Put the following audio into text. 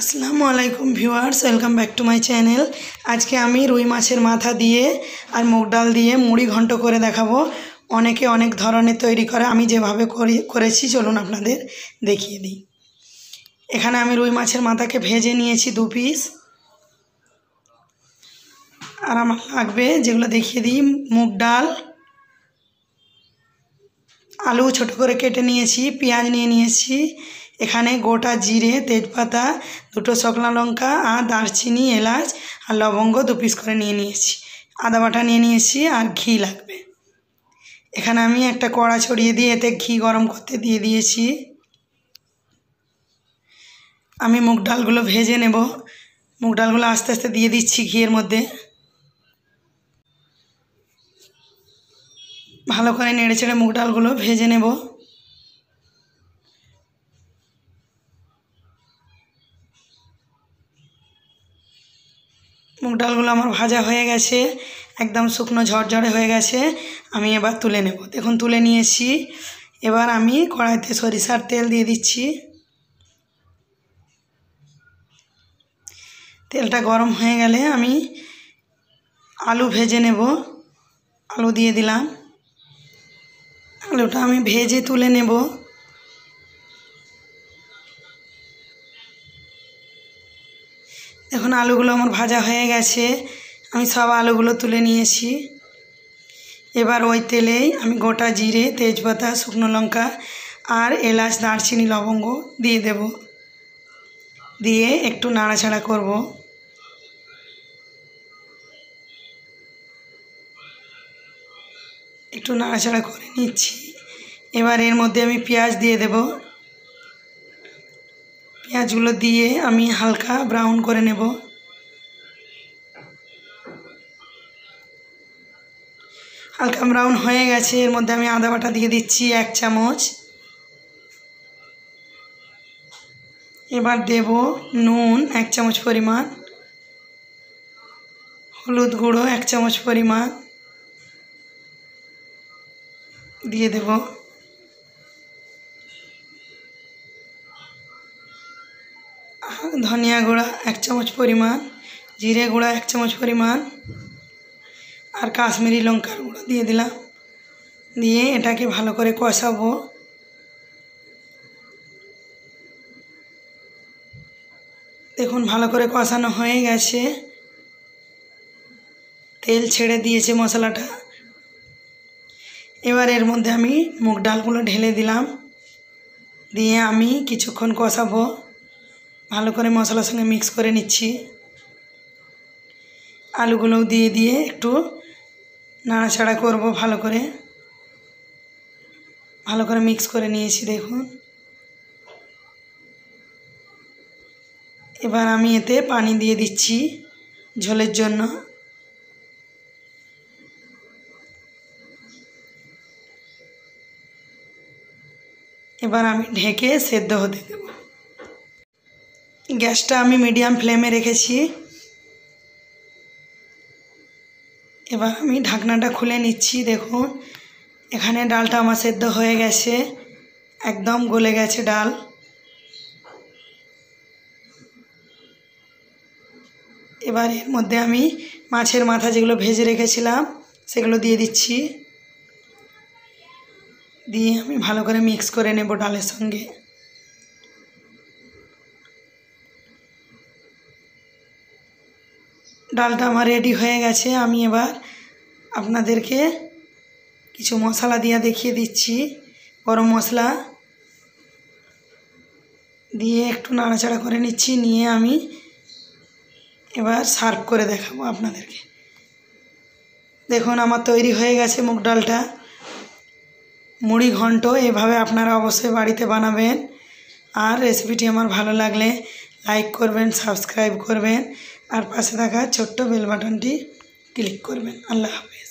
আসসালামু আলাইকুম viewers, welcome back to my channel. আজকে আমি রুই মাছের মাথা দিয়ে আর মুগ ডাল দিয়ে মুড়ি ঘন্ট করে দেখাবো। অনেকে অনেক ধরনের তৈরি করে, আমি যেভাবে করি, করেছি, চলুন আপনাদের দেখিয়ে দিই। এখানে আমি রুই মাছের মাথাকে ভেজে নিয়েছি দু পিস আর আমার লাগবে, যেগুলো দেখিয়ে দিই, মুগ ডাল। আলু ছোট করে কেটে নিয়েছি, পেঁয়াজ নিয়ে নিয়েছি এখানে গোটা জিরে, তেজপাতা, দুটো শুকনো লঙ্কা, আর দারচিনি, এলাচ, আর লবঙ্গ দু পিস করে নিয়ে নিয়েছি। আদা বাটা নিয়ে নিয়েছি, আর ঘি লাগবে। এখানে আমি একটা কড়া ছড়িয়ে দিয়ে এতে ঘি গরম করতে দিয়ে দিয়েছি। আমি মুগ ডালগুলো ভেজে নেব। মুগ ডালগুলো আস্তে আস্তে দিয়ে দিচ্ছি ঘিয়ের মধ্যে। ভালো করে নেড়ে চেড়ে মুগ ডালগুলো ভেজে নেব। মুগ ডালগুলো আমার ভাজা হয়ে গেছে, একদম শুকনো ঝরঝরে হয়ে গেছে, আমি এবার তুলে নেব। দেখুন, তুলে নিয়েছি। এবার আমি কড়াইতে সরিষার তেল দিয়ে দিচ্ছি। তেলটা গরম হয়ে গেলে আমি আলু ভেজে নেব। আলু দিয়ে দিলাম। আলুটা আমি ভেজে তুলে নেব। এখন আলুগুলো আমার ভাজা হয়ে গেছে। আমি সব আলুগুলো তুলে নিয়েছি। এবার ওই তেলেই আমি গোটা জিরে, তেজপাতা, শুকনো লঙ্কা আর এলাচ, দারচিনি, লবঙ্গ দিয়ে দেব। দিয়ে একটু নাড়াচাড়া করব। একটু নাড়াচাড়া করে নিচ্ছি। এবার এর মধ্যে আমি পেঁয়াজ দিয়ে দেব। পেঁয়াজগুলো দিয়ে আমি হালকা ব্রাউন করে নেব। হালকা ব্রাউন হয়ে গেছে, এর মধ্যে আমি আদা বাটা দিয়ে দিচ্ছি এক চামচ। এবার দেব নুন এক চামচ পরিমাণ। হলুদ গুঁড়ো এক চামচ পরিমাণ। দিয়ে দেব। ধনিয়া গুঁড়া এক চামচ পরিমাণ, জিরে গুঁড়া এক চামচ পরিমাণ, আর কাশ্মীরি লঙ্কার গুঁড়ো দিয়ে দিলাম। দিয়ে এটাকে ভালো করে কষাবো। দেখুন, ভালো করে কষানো হয়ে গেছে। তেল ছেড়ে দিয়েছে মশলাটা। এবার এর মধ্যে আমি মুগ ডালগুলো ঢেলে দিলাম। দিয়ে আমি কিছুক্ষণ কষাবো। ভালো করে মশলার সঙ্গে মিক্স করে নিচ্ছি। আলুগুলোও দিয়ে দিয়ে একটু নাড়াচাড়া করব ভালো করে। ভালো করে মিক্স করে নিয়েছি, দেখুন। এবার আমি এতে পানি দিয়ে দিচ্ছি ঝোলের জন্য। এবার আমি ঢেকে সেদ্ধ হতে দেব। গ্যাসটা আমি মিডিয়াম ফ্লেমে রেখেছি। এবার আমি ঢাকনাটা খুলে নিচ্ছি, দেখুন। এখানে ডালটা আমার সেদ্ধ হয়ে গেছে, একদম গলে গেছে ডাল। এবার এর মধ্যে আমি মাছের মাথা যেগুলো ভেজে রেখেছিলাম, সেগুলো দিয়ে দিচ্ছি। দিয়ে আমি ভালো করে মিক্স করে নেব ডালের সঙ্গে। ডালটা আমার রেডি হয়ে গেছে। আমি এবার আপনাদেরকে কিছু মশলা দিয়ে দেখিয়ে দিচ্ছি। গরম মশলা দিয়ে একটু নাড়াচাড়া করে নিচ্ছি। নিয়ে আমি এবার সার্ভ করে দেখাবো আপনাদেরকে। দেখুন, আমার তৈরি হয়ে গেছে মুগ ডালটা। মুড়ি ঘন্ট এভাবে আপনারা অবশ্যই বাড়িতে বানাবেন। আর রেসিপিটি আমার ভালো লাগলে লাইক করবেন সাবস্ক্রাইব করবেন। আর পাশে থাকা ছোট্ট বেল বাটনটি ক্লিক করবেন। আল্লাহ হাফেজ।